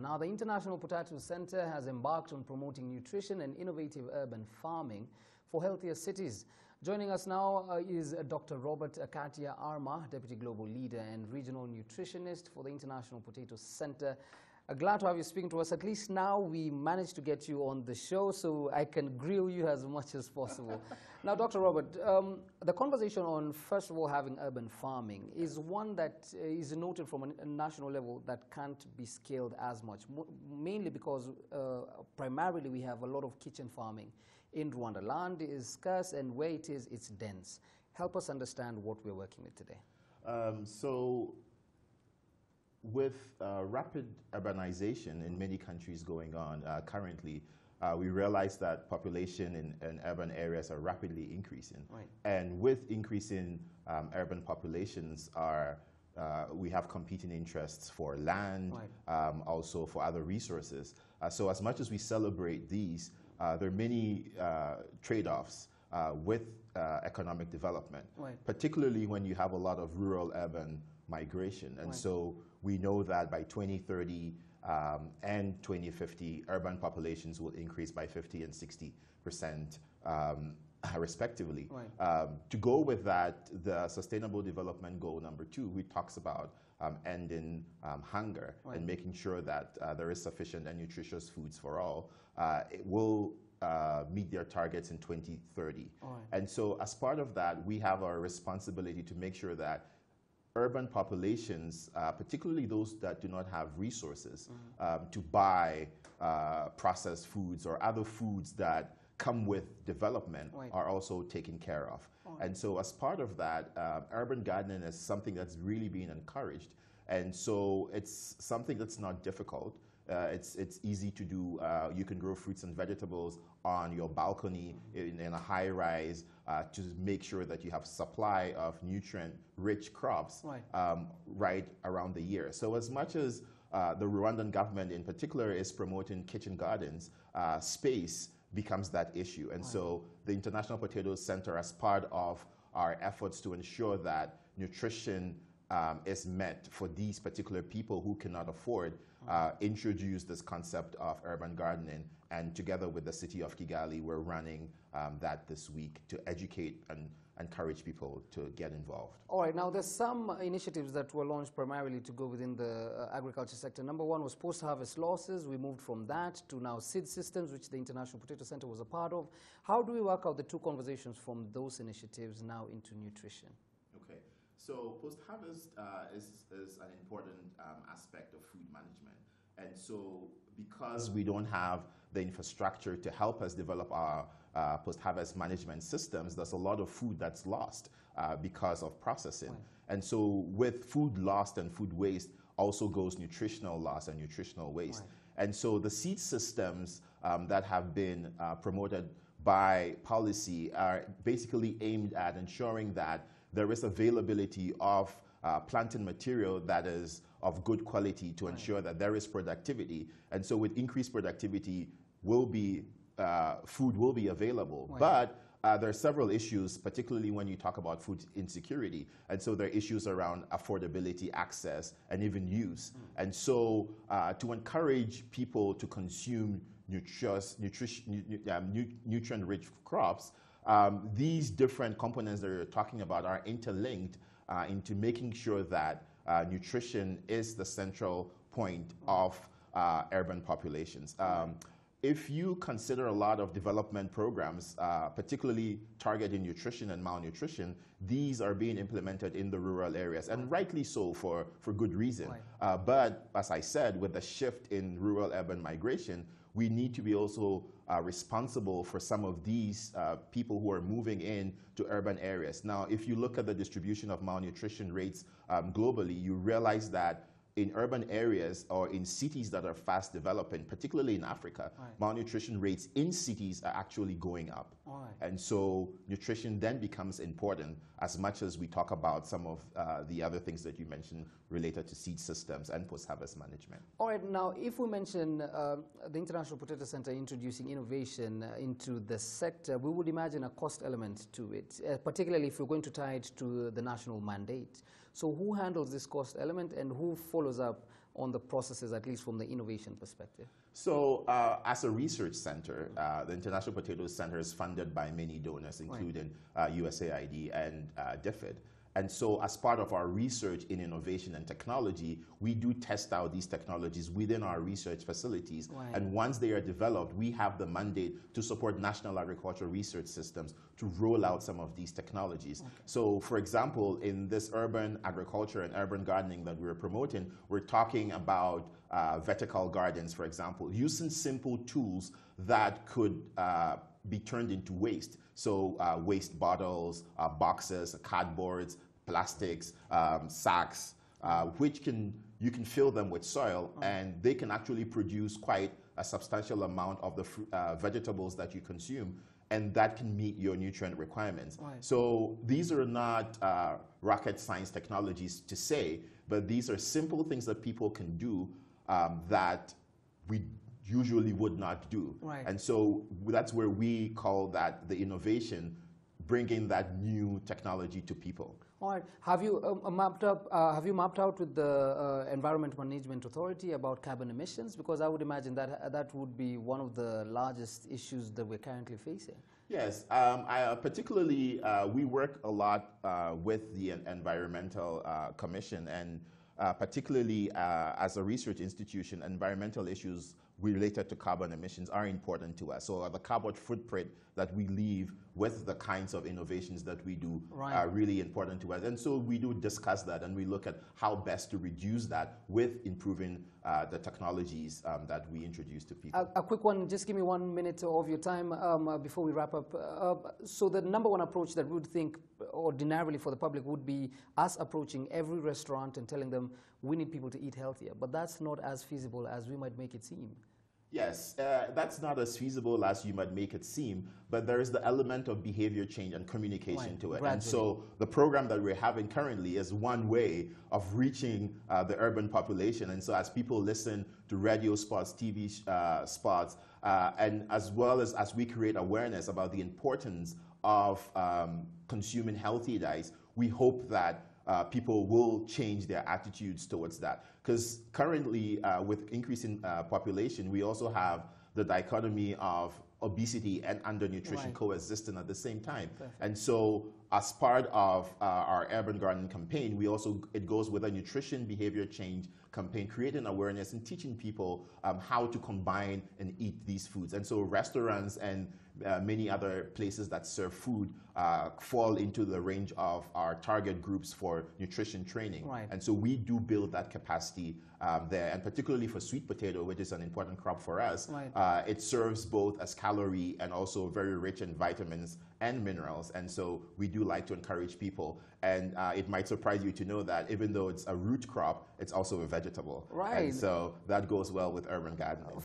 Now, the International Potato Center has embarked on promoting nutrition and innovative urban farming for healthier cities. Joining us now uh, is uh, Dr. Robert Ackatia Armah, Deputy Global Leader and Regional Nutritionist for the International Potato Center. Uh, glad to have you speaking to us. At least now we managed to get you on the show so I can grill you as much as possible. now, Dr. Robert, um, the conversation on, first of all, having urban farming is one that uh, is noted from a, a, national level that can't be scaled as much, mainly because uh, primarily we have a lot of kitchen farming in Rwanda. Land is scarce and where it is, it's dense. Help us understand what we're working with today. Um, so with uh, rapid urbanization in many countries going on uh, currently, uh, we realize that population in, in, urban areas are rapidly increasing. Right. And with increasing um, urban populations are uh, we have competing interests for land, right. um, also for other resources. Uh, so as much as we celebrate these, uh, there are many trade-offs with economic development, right. particularly when you have a lot of rural-urban migration. And so we know that by 2030 um, and 2050, urban populations will increase by 50 and 60 percent um, respectively. Right. Um, to go with that, the Sustainable Development Goal number two, which talks about um, ending um, hunger right. and making sure that uh, there is sufficient and nutritious foods for all, uh, it will uh, meet their targets in 2030. Right. And so as part of that, we have our responsibility to make sure that urban populations, uh, particularly those that do not have resources mm -hmm. um, to buy uh, processed foods or other foods that come with development right. are also taken care of. Right. And so as part of that, uh, urban gardening is something that's really being encouraged. And so it's something that's not difficult. Uh, it's, it's easy to do. Uh, you can grow fruits and vegetables on your balcony in, in a high rise uh, to make sure that you have supply of nutrient-rich crops right. Um, right around the year. So as much as uh, the Rwandan government in particular is promoting kitchen gardens, uh, space becomes that issue. And right. so the International Potato Center, as part of our efforts to ensure that nutrition um, is meant for these particular people who cannot afford, uh, introduce this concept of urban gardening. And together with the city of Kigali, we're running um, that this week to educate and encourage people to get involved. All right, now there's some initiatives that were launched primarily to go within the uh, agriculture sector. Number one was post-harvest losses. We moved from that to now seed systems, which the International Potato Center was a part of. How do we work out the two conversations from those initiatives now into nutrition? So post-harvest uh, is, is an important um, aspect of food management. And so because we don't have the infrastructure to help us develop our uh, post-harvest management systems, there's a lot of food that's lost uh, because of processing. Right. And so with food lost and food waste also goes nutritional loss and nutritional waste. Right. And so the seed systems um, that have been uh, promoted by policy are basically aimed at ensuring that there is availability of uh, planting material that is of good quality to right. ensure that there is productivity. And so with increased productivity, will be, uh, food will be available. Right. But uh, there are several issues, particularly when you talk about food insecurity. And so there are issues around affordability, access, and even use. Mm. And so uh, to encourage people to consume nutritious, nutrition, um, nutrient-rich crops, um, these different components that you're talking about are interlinked uh, into making sure that uh, nutrition is the central point of uh, urban populations. Um, if you consider a lot of development programs, uh, particularly targeting nutrition and malnutrition, these are being implemented in the rural areas, and rightly so for, for good reason. Uh, but as I said, with the shift in rural-urban migration, we need to be also uh, responsible for some of these uh, people who are moving in to urban areas. Now, if you look at the distribution of malnutrition rates um, globally, you realize that in urban areas or in cities that are fast developing, particularly in Africa, right. malnutrition rates in cities are actually going up. Right. And so nutrition then becomes important as much as we talk about some of uh, the other things that you mentioned related to seed systems and post-harvest management. All right, now if we mention uh, the International Potato Center introducing innovation uh, into the sector, we would imagine a cost element to it, uh, particularly if we're going to tie it to the national mandate. So who handles this cost element and who follows follows up on the processes, at least from the innovation perspective? So, uh, as a research center, uh, the International Potatoes Center is funded by many donors, including uh, USAID and uh, DFID. And so, as part of our research in innovation and technology, we do test out these technologies within our research facilities. Right. And once they are developed, we have the mandate to support national agricultural research systems to roll out some of these technologies. So, for example, in this urban agriculture and urban gardening that we're promoting, we're talking about uh, vertical gardens, for example, using simple tools that could uh, be turned into waste. So uh, waste bottles, uh, boxes, cardboards, plastics, um, sacks, uh, which can you can fill them with soil, and they can actually produce quite a substantial amount of the uh, vegetables that you consume, and that can meet your nutrient requirements. Right. So these are not uh, rocket science technologies to say, but these are simple things that people can do um, that we usually would not do. Right. And so that's where we call that the innovation, bringing that new technology to people. All right. Have you um, mapped up? Uh, have you mapped out with the uh, Environment Management Authority about carbon emissions? Because I would imagine that uh, that would be one of the largest issues that we're currently facing. Yes, um, I, uh, particularly uh, we work a lot uh, with the Environmental uh, Commission, and uh, particularly uh, as a research institution, environmental issues related to carbon emissions are important to us. So uh, the carbon footprint that we leave with the kinds of innovations that we do Right. are really important to us. And so we do discuss that, and we look at how best to reduce that with improving uh, the technologies um, that we introduce to people. A, a quick one, just give me one minute of your time um, uh, before we wrap up. Uh, so, the number one approach that we would think ordinarily for the public would be us approaching every restaurant and telling them we need people to eat healthier. But that's not as feasible as we might make it seem. Yes, uh, that's not as feasible as you might make it seem, but there is the element of behavior change and communication Right, to it. And so the program that we're having currently is one way of reaching uh, the urban population. And so as people listen to radio spots, TV uh, spots, uh, and as well as as we create awareness about the importance of um, consuming healthy diets, we hope that uh, people will change their attitudes towards that. Because currently, uh, with increasing uh, population, we also have the dichotomy of obesity and undernutrition Right. coexisting at the same time. And so, as part of uh, our urban garden campaign, we also it goes with a nutrition behavior change campaign, creating awareness and teaching people um, how to combine and eat these foods. And so, restaurants and uh, many other places that serve food uh, fall into the range of our target groups for nutrition training. Right. And so we do build that capacity um, there, and particularly for sweet potato, which is an important crop for us. Right. Uh, it serves both as calorie and also very rich in vitamins and minerals. And so we do like to encourage people. And uh, it might surprise you to know that even though it's a root crop, it's also a vegetable. Right. And so that goes well with urban gardening.